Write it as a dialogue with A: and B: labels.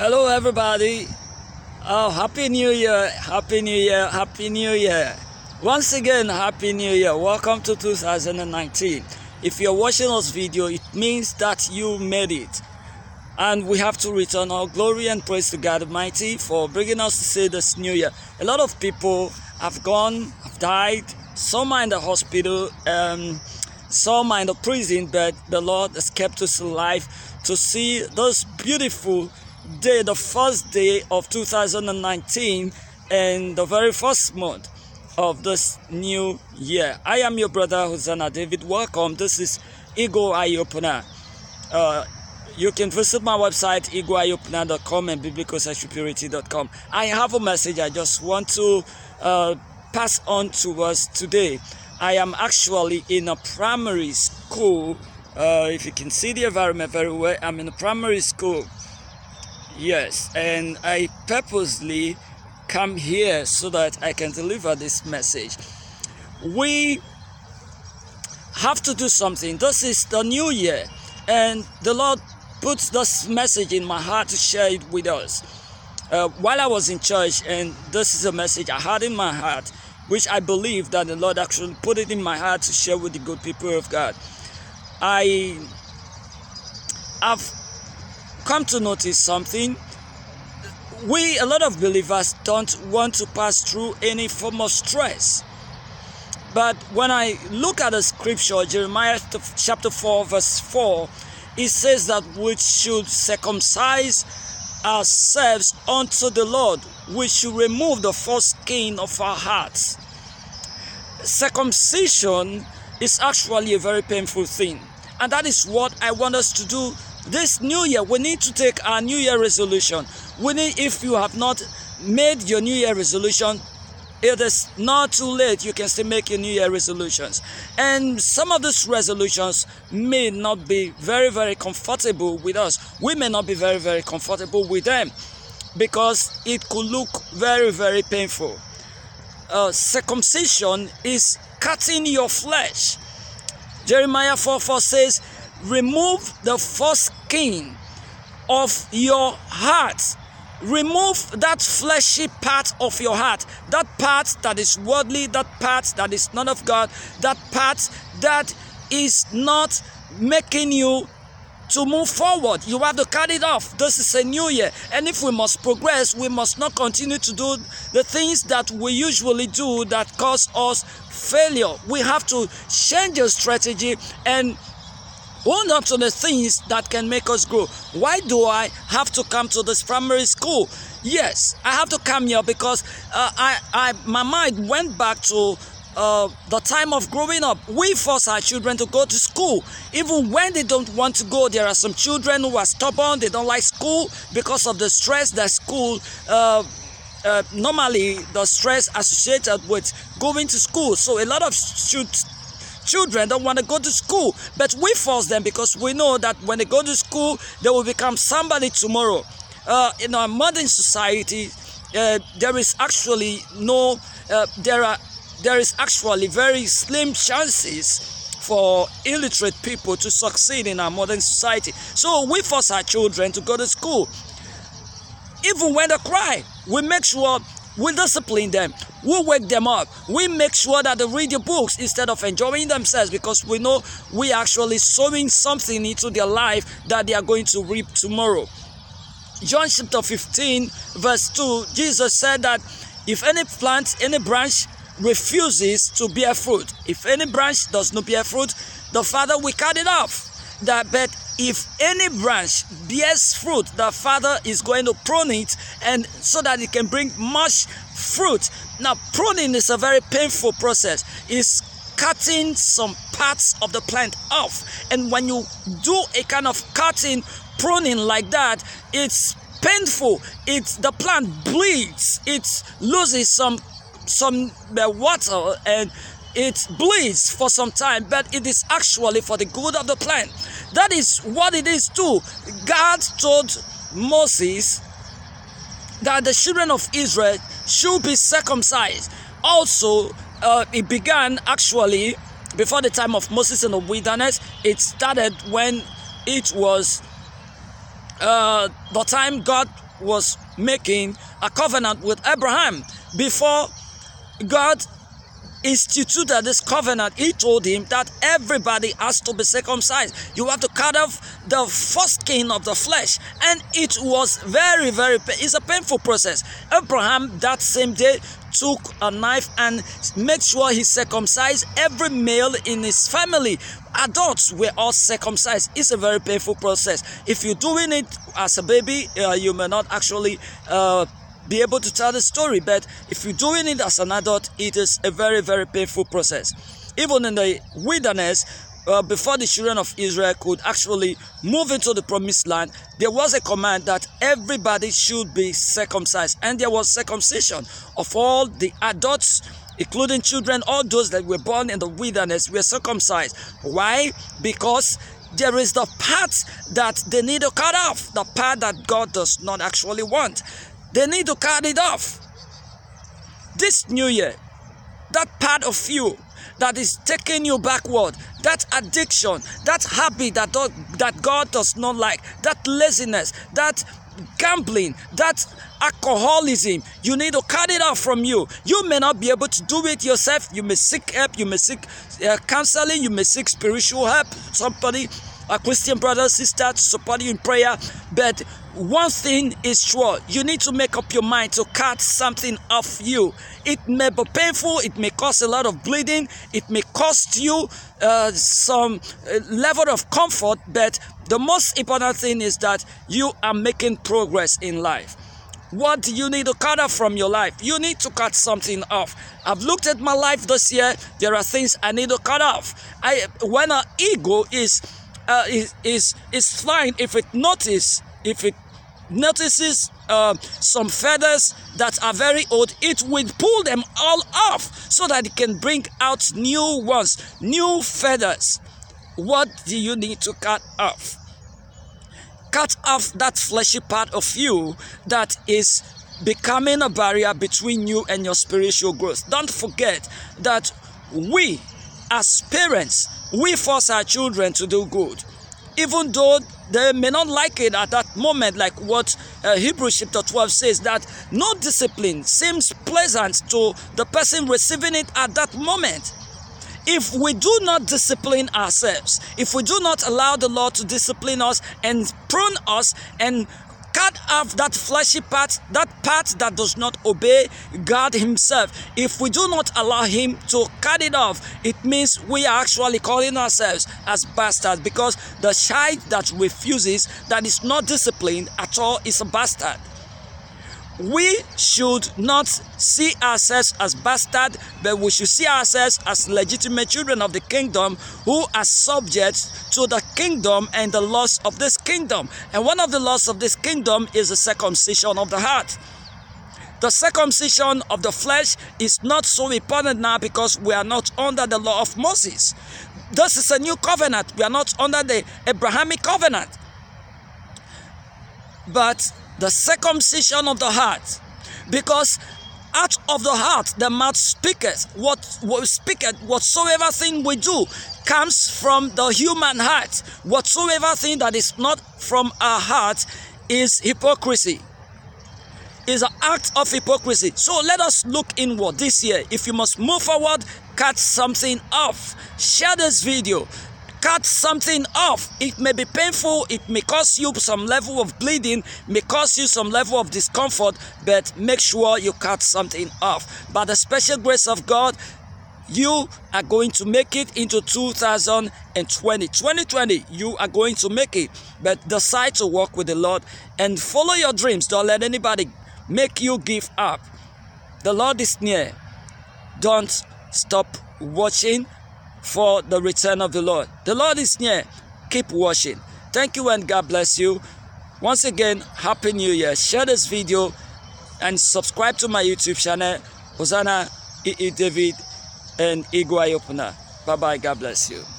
A: Hello, everybody. Oh, Happy New Year! Happy New Year! Happy New Year! Once again, Happy New Year! Welcome to 2019. If you're watching this video, it means that you made it. And we have to return our glory and praise to God Almighty for bringing us to see this new year. A lot of people have gone, have died, some are in the hospital, um, some are in the prison, but the Lord has kept us alive to see this beautiful day, the first day of 2019 and the very first month of this new year. I am your brother Hosanna David. Welcome. This is Eagle Eye Opener. Uh, you can visit my website eagleeyeopener.com and biblicalsexualpurity.com. I have a message I just want to uh, pass on to us today. I am actually in a primary school. Uh, if you can see the environment very well, I'm in a primary school. Yes, and I purposely come here so that I can deliver this message. We have to do something. This is the new year, and the Lord puts this message in my heart to share it with us. Uh, while I was in church, and this is a message I had in my heart, which I believe that the Lord actually put it in my heart to share with the good people of God. I have come to notice something. We, a lot of believers, don't want to pass through any form of stress. But when I look at the scripture, Jeremiah chapter 4, verse 4, it says that we should circumcise ourselves unto the Lord. We should remove the foreskin of our hearts. Circumcision is actually a very painful thing. And that is what I want us to do this new year. We need to take our new year resolution. We need, if you have not made your new year resolution, it is not too late. You can still make your new year resolutions. And some of these resolutions may not be very, very comfortable with us. We may not be very, very comfortable with them because it could look very, very painful. Uh, circumcision is cutting your flesh. Jeremiah 4 4 says, Remove the foreskin of your heart. Remove that fleshy part of your heart. That part that is worldly that part that is not of god that part that is not making you to move forward. You have to cut it off. This is a new year. And if we must progress we must not continue to do the things that we usually do that cause us failure. We have to change the strategy and Hold on to the things that can make us grow. Why do I have to come to this primary school? Yes, I have to come here because uh, I, I, my mind went back to uh, the time of growing up. We force our children to go to school, even when they don't want to go. There are some children who are stubborn; they don't like school because of the stress that school. Uh, uh, normally, the stress associated with going to school. So a lot of students children don't want to go to school, but we force them because we know that when they go to school, they will become somebody tomorrow. Uh, in our modern society, uh, there is actually no, uh, there are, there is actually very slim chances for illiterate people to succeed in our modern society. So we force our children to go to school. Even when they cry, we make sure we discipline them. We wake them up. We make sure that they read the books instead of enjoying themselves because we know we actually sowing something into their life that they are going to reap tomorrow. John chapter 15, verse 2, Jesus said that if any plant, any branch refuses to bear fruit, if any branch does not bear fruit, the Father will cut it off. That but if any branch bears fruit, the Father is going to prune it and so that it can bring much fruit. Now, pruning is a very painful process. It's cutting some parts of the plant off. And when you do a kind of cutting, pruning like that, it's painful. It's the plant bleeds. It loses some some uh, water and it bleeds for some time, but it is actually for the good of the plant. That is what it is too. God told Moses that the children of Israel should be circumcised. Also, uh, it began actually before the time of Moses in the wilderness. It started when it was uh, the time God was making a covenant with Abraham before God instituted this covenant, he told him that everybody has to be circumcised. You have to cut off the foreskin of the flesh, and it was very, very. It's a painful process. Abraham that same day took a knife and made sure he circumcised every male in his family. Adults were all circumcised. It's a very painful process. If you're doing it as a baby, uh, you may not actually. Uh, be able to tell the story. But if you're doing it as an adult, it is a very, very painful process. Even in the wilderness, uh, before the children of Israel could actually move into the promised land, there was a command that everybody should be circumcised. And there was circumcision of all the adults, including children, all those that were born in the wilderness were circumcised. Why? Because there is the part that they need to cut off, the part that God does not actually want. They need to cut it off. This new year, that part of you that is taking you backward, that addiction, that habit that, that God does not like, that laziness, that gambling, that alcoholism, you need to cut it off from you. You may not be able to do it yourself. You may seek help, you may seek uh, counseling, you may seek spiritual help. Somebody, a Christian brother, sister, to support you in prayer. But one thing is sure you need to make up your mind to cut something off you. It may be painful it may cause a lot of bleeding it may cost you uh, some uh, level of comfort but the most important thing is that you are making progress in life. What do you need to cut off from your life? You need to cut something off. I've looked at my life this year. There are things i need to cut off. I when an ego is uh, is is is flying if it notice if it notices uh, some feathers that are very old, it will pull them all off so that it can bring out new ones, new feathers. What do you need to cut off? Cut off that fleshy part of you that is becoming a barrier between you and your spiritual growth. Don't forget that we, as parents, we force our children to do good. Even though they may not like it at that moment, like what uh, Hebrews chapter 12 says, that no discipline seems pleasant to the person receiving it at that moment. If we do not discipline ourselves, if we do not allow the Lord to discipline us and prune us and cut off that fleshy part, that part that does not obey God Himself. If we do not allow Him to cut it off, it means we are actually calling ourselves as bastards because the child that refuses, that is not disciplined at all, is a bastard we should not see ourselves as bastard, but we should see ourselves as legitimate children of the kingdom who are subject to the kingdom and the laws of this kingdom. And one of the laws of this kingdom is the circumcision of the heart. The circumcision of the flesh is not so important now because we are not under the law of Moses. This is a new covenant. We are not under the Abrahamic covenant. But the circumcision of the heart, because out of the heart the mouth speaketh. What, what speaketh whatsoever thing we do comes from the human heart. Whatsoever thing that is not from our heart is hypocrisy. Is an act of hypocrisy. So let us look inward this year. If you must move forward, cut something off. Share this video cut something off. It may be painful, it may cause you some level of bleeding, may cause you some level of discomfort, but make sure you cut something off. By the special grace of God, you are going to make it into 2020. 2020, you are going to make it, but decide to walk with the Lord and follow your dreams. Don't let anybody make you give up. The Lord is near. Don't stop watching for the return of the Lord. The Lord is near. Keep watching. Thank you and God bless you. Once again, Happy New Year. Share this video and subscribe to my YouTube channel, Hosanna E. e. David and Eagle Eye Opener. Bye bye. God bless you.